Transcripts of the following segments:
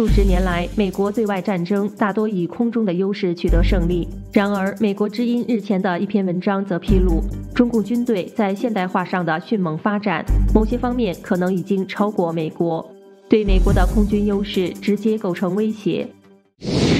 数十年来，美国对外战争大多以空中的优势取得胜利。然而，美国之音日前的一篇文章则披露，中共军队在现代化上的迅猛发展，某些方面可能已经超过美国，对美国的空军优势直接构成威胁。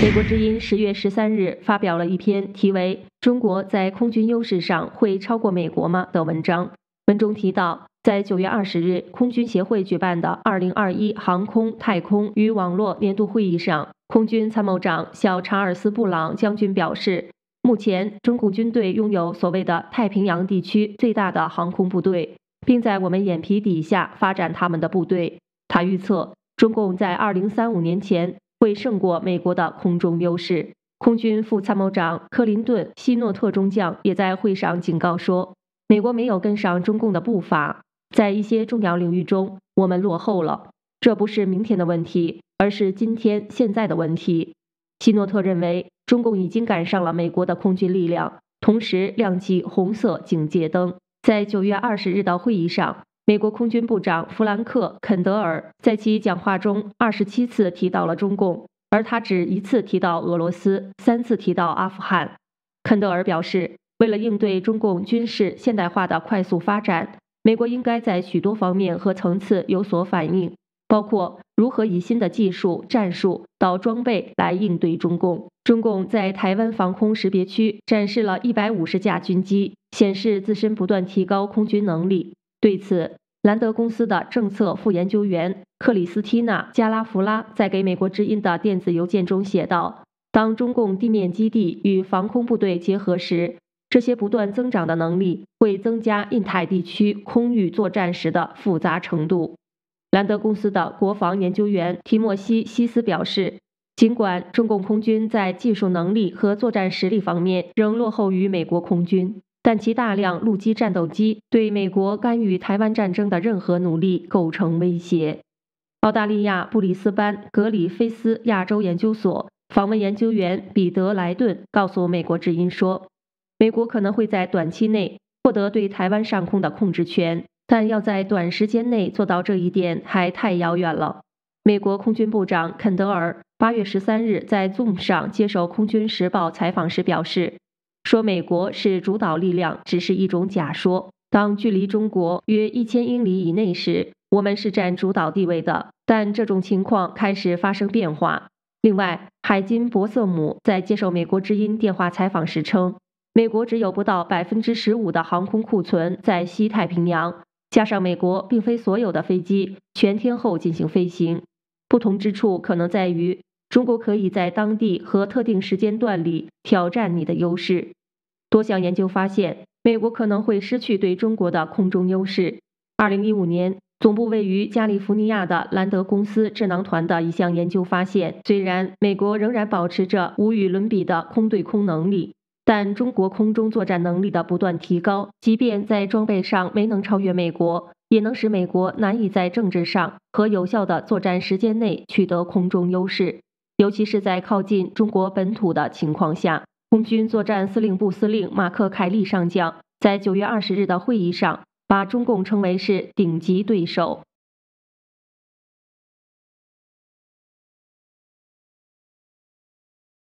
美国之音十月十三日发表了一篇题为《中国在空军优势上会超过美国吗》的文章，文中提到。在九月二十日，空军协会举办的二零二一航空、太空与网络年度会议上，空军参谋长小查尔斯·布朗将军表示，目前中共军队拥有所谓的太平洋地区最大的航空部队，并在我们眼皮底下发展他们的部队。他预测，中共在二零三五年前会胜过美国的空中优势。空军副参谋长克林顿·希诺特中将也在会上警告说，美国没有跟上中共的步伐。在一些重要领域中，我们落后了。这不是明天的问题，而是今天现在的问题。希诺特认为，中共已经赶上了美国的空军力量，同时亮起红色警戒灯。在九月二十日的会议上，美国空军部长弗兰克·肯德尔在其讲话中二十七次提到了中共，而他只一次提到俄罗斯，三次提到阿富汗。肯德尔表示，为了应对中共军事现代化的快速发展。美国应该在许多方面和层次有所反应，包括如何以新的技术、战术到装备来应对中共。中共在台湾防空识别区展示了一百五十架军机，显示自身不断提高空军能力。对此，兰德公司的政策副研究员克里斯蒂娜·加拉弗拉在给美国之音的电子邮件中写道：“当中共地面基地与防空部队结合时。”这些不断增长的能力会增加印太地区空域作战时的复杂程度。兰德公司的国防研究员提莫西·西斯表示，尽管中共空军在技术能力和作战实力方面仍落后于美国空军，但其大量陆基战斗机对美国干预台湾战争的任何努力构成威胁。澳大利亚布里斯班格里菲斯亚洲研究所访问研究员彼得·莱顿告诉美国之音说。美国可能会在短期内获得对台湾上空的控制权，但要在短时间内做到这一点还太遥远了。美国空军部长肯德尔八月十三日在 Zoom 上接受《空军时报》采访时表示，说美国是主导力量只是一种假说。当距离中国约一千英里以内时，我们是占主导地位的，但这种情况开始发生变化。另外，海金伯瑟姆在接受美国之音电话采访时称。美国只有不到百分之十五的航空库存在西太平洋，加上美国并非所有的飞机全天候进行飞行。不同之处可能在于，中国可以在当地和特定时间段里挑战你的优势。多项研究发现，美国可能会失去对中国的空中优势。二零一五年，总部位于加利福尼亚的兰德公司智囊团的一项研究发现，虽然美国仍然保持着无与伦比的空对空能力。但中国空中作战能力的不断提高，即便在装备上没能超越美国，也能使美国难以在政治上和有效的作战时间内取得空中优势，尤其是在靠近中国本土的情况下。空军作战司令部司令马克·凯利上将在九月二十日的会议上，把中共称为是顶级对手。